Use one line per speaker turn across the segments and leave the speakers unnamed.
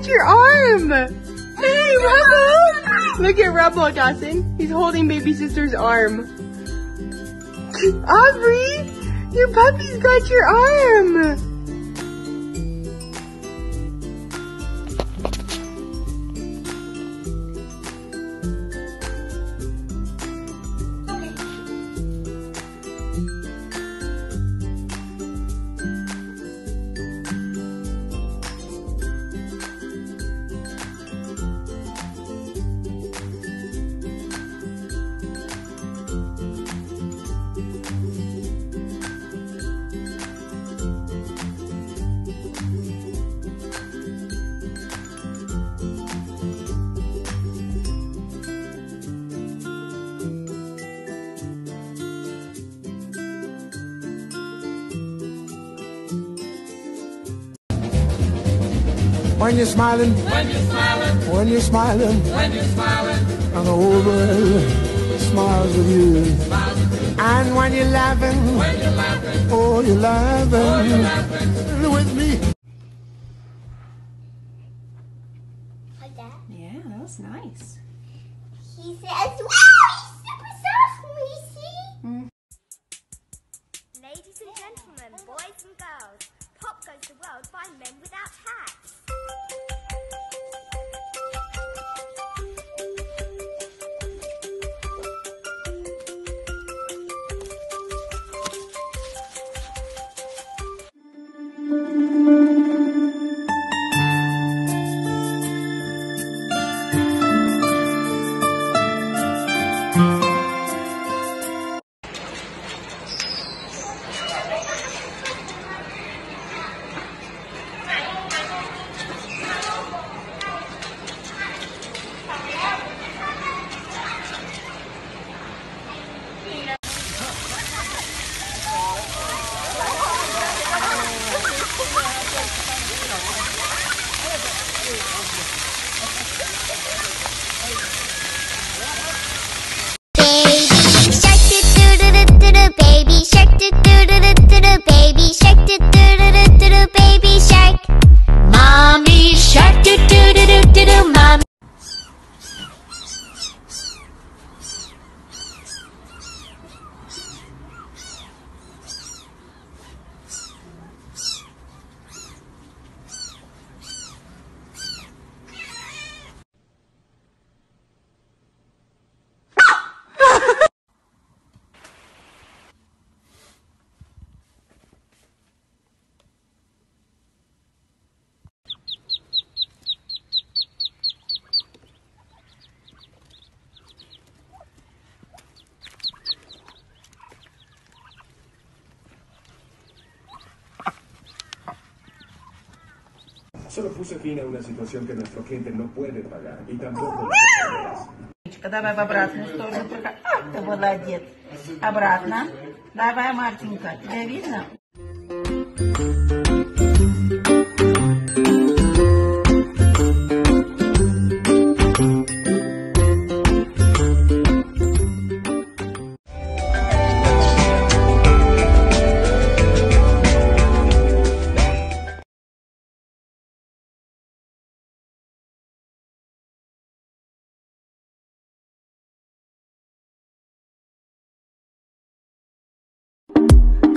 Your arm. Hey, Rebel. Look at Rebel, Dawson. He's holding baby sister's arm. Aubrey, your puppy's got your arm.
When you're smiling, when you're smiling, when you're smiling, when you're smiling, and the whole world smiles with you. Smiles with you. And when you're laughing, when you're laughing, oh, you're laughing, oh, you're laughing with me.
Like that.
Yeah, that was nice.
He says,
Solo puse fin a una situación que nuestro cliente no puede pagar y tampoco las autoridades.
Мальчика, Давай в обратную сторону. только- А, ты молодец. Обратно. Давай, Мартинка. Тебя видно?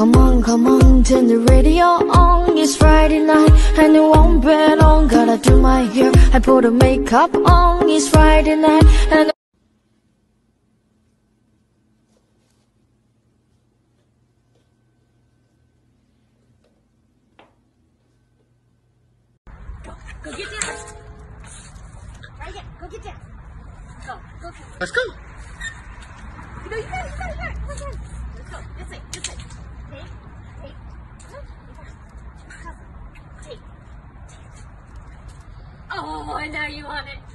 Come on, come on, turn the radio on. It's Friday night and it won't be long. Gotta do my hair, I put the makeup on. It's Friday night and
Go get down. Right here. Go get down. Go. Go. go.
Let's go.
No, you got it. You got it. You got it. Let's go. This way. This way. Oh, and now you want it.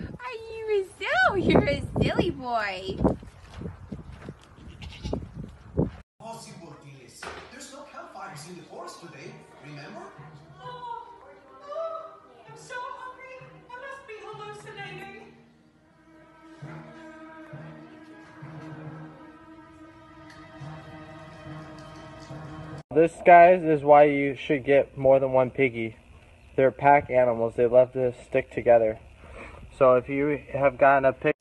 Are you so? You're a silly boy.
Possible, Phyllis. There's no campfires in the forest today, remember?
Oh, oh, I'm so hungry. I must be hallucinating.
This, guys, is why you should get more than one piggy. They're pack animals. They love to stick together. So if you have gotten a pig.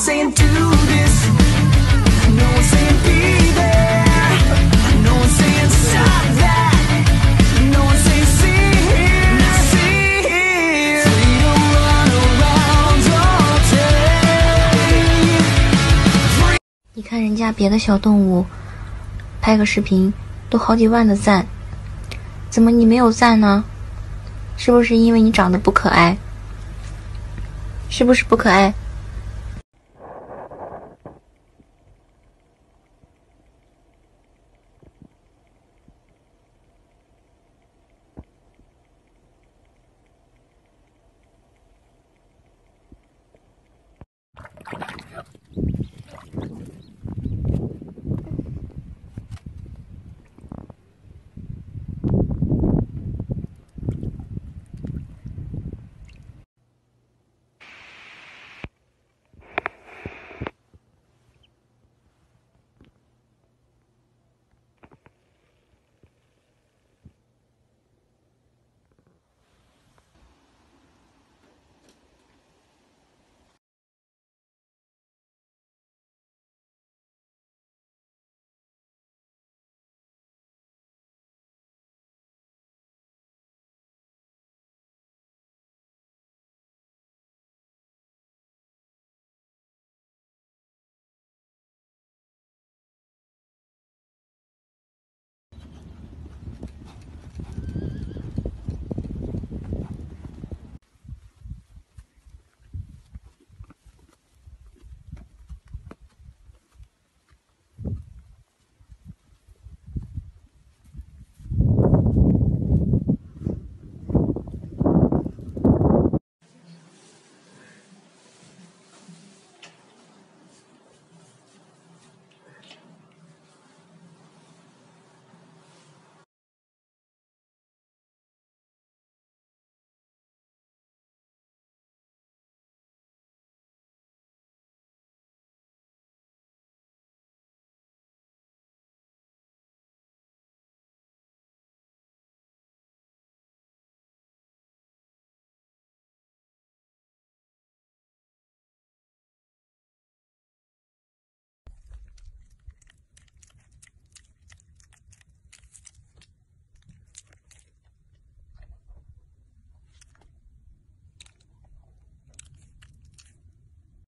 Saying do this. No one's saying be there. No one's saying stop that. No one's saying see here, see here. Freedom run around all day.
你看人家别的小动物，拍个视频都好几万的赞，怎么你没有赞呢？是不是因为你长得不可爱？是不是不可爱？